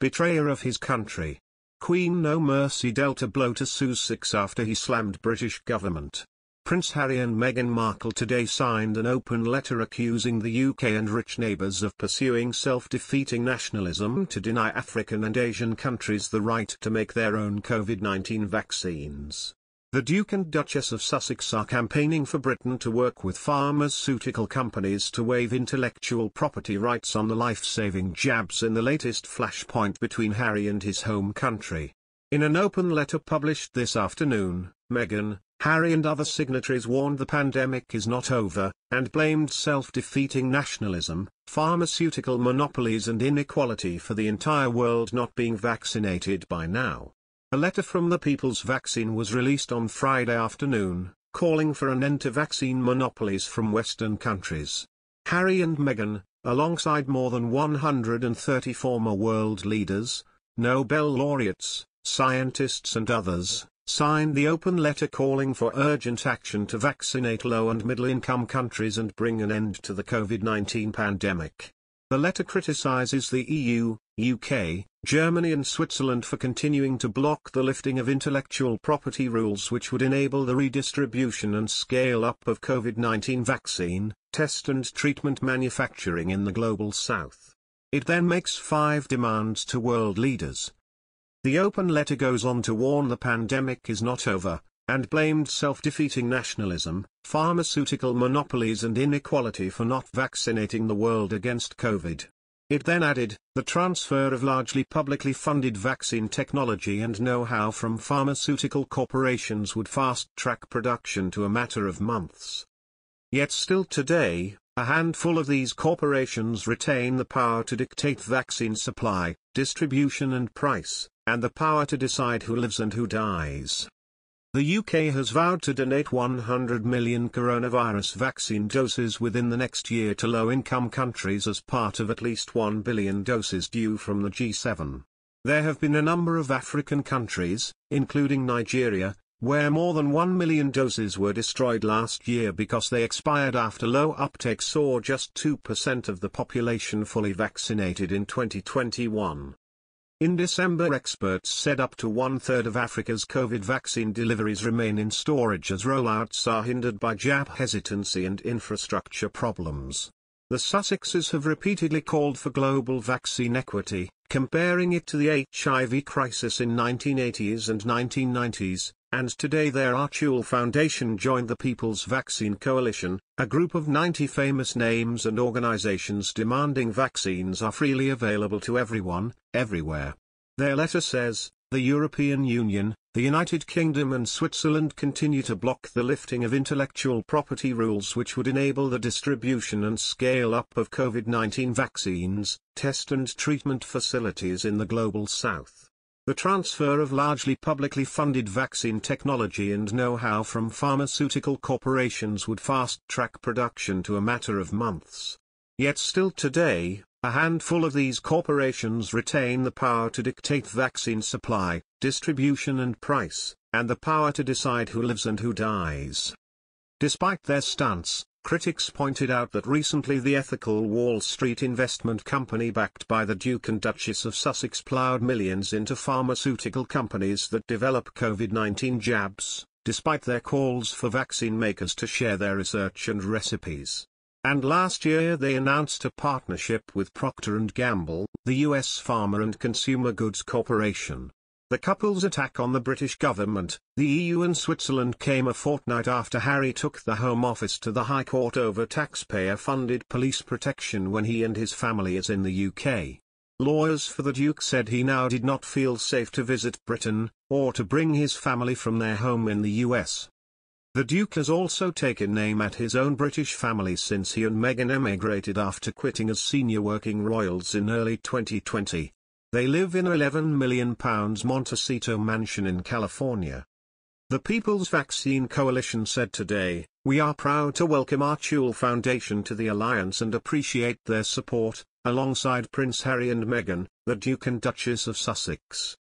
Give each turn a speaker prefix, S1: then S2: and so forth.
S1: betrayer of his country. Queen No Mercy dealt a blow to Sussex after he slammed British government. Prince Harry and Meghan Markle today signed an open letter accusing the UK and rich neighbours of pursuing self-defeating nationalism to deny African and Asian countries the right to make their own COVID-19 vaccines. The Duke and Duchess of Sussex are campaigning for Britain to work with pharmaceutical companies to waive intellectual property rights on the life-saving jabs in the latest flashpoint between Harry and his home country. In an open letter published this afternoon, Meghan, Harry and other signatories warned the pandemic is not over, and blamed self-defeating nationalism, pharmaceutical monopolies and inequality for the entire world not being vaccinated by now. A letter from the People's Vaccine was released on Friday afternoon, calling for an end to vaccine monopolies from Western countries. Harry and Meghan, alongside more than 130 former world leaders, Nobel laureates, scientists and others, signed the open letter calling for urgent action to vaccinate low and middle-income countries and bring an end to the COVID-19 pandemic. The letter criticizes the EU, UK, Germany and Switzerland for continuing to block the lifting of intellectual property rules which would enable the redistribution and scale-up of COVID-19 vaccine, test and treatment manufacturing in the Global South. It then makes five demands to world leaders. The open letter goes on to warn the pandemic is not over, and blamed self-defeating nationalism, pharmaceutical monopolies and inequality for not vaccinating the world against COVID. It then added, the transfer of largely publicly funded vaccine technology and know-how from pharmaceutical corporations would fast-track production to a matter of months. Yet still today, a handful of these corporations retain the power to dictate vaccine supply, distribution and price, and the power to decide who lives and who dies. The UK has vowed to donate 100 million coronavirus vaccine doses within the next year to low-income countries as part of at least 1 billion doses due from the G7. There have been a number of African countries, including Nigeria, where more than 1 million doses were destroyed last year because they expired after low uptake saw just 2% of the population fully vaccinated in 2021. In December experts said up to one-third of Africa's COVID vaccine deliveries remain in storage as rollouts are hindered by jab hesitancy and infrastructure problems. The Sussexes have repeatedly called for global vaccine equity, comparing it to the HIV crisis in 1980s and 1990s, and today their Archewell Foundation joined the People's Vaccine Coalition, a group of 90 famous names and organizations demanding vaccines are freely available to everyone, everywhere. Their letter says, the European Union, the United Kingdom and Switzerland continue to block the lifting of intellectual property rules which would enable the distribution and scale-up of COVID-19 vaccines, test and treatment facilities in the Global South. The transfer of largely publicly funded vaccine technology and know-how from pharmaceutical corporations would fast-track production to a matter of months. Yet still today, a handful of these corporations retain the power to dictate vaccine supply, distribution and price, and the power to decide who lives and who dies. Despite their stance, Critics pointed out that recently the ethical Wall Street investment company backed by the Duke and Duchess of Sussex ploughed millions into pharmaceutical companies that develop COVID-19 jabs, despite their calls for vaccine makers to share their research and recipes. And last year they announced a partnership with Procter & Gamble, the US Pharma and Consumer Goods Corporation. The couple's attack on the British government, the EU and Switzerland came a fortnight after Harry took the Home Office to the High Court over taxpayer-funded police protection when he and his family is in the UK. Lawyers for the Duke said he now did not feel safe to visit Britain, or to bring his family from their home in the US. The Duke has also taken aim at his own British family since he and Meghan emigrated after quitting as senior working royals in early 2020. They live in a £11 million Montecito mansion in California. The People's Vaccine Coalition said today, We are proud to welcome our Archewell Foundation to the Alliance and appreciate their support, alongside Prince Harry and Meghan, the Duke and Duchess of Sussex.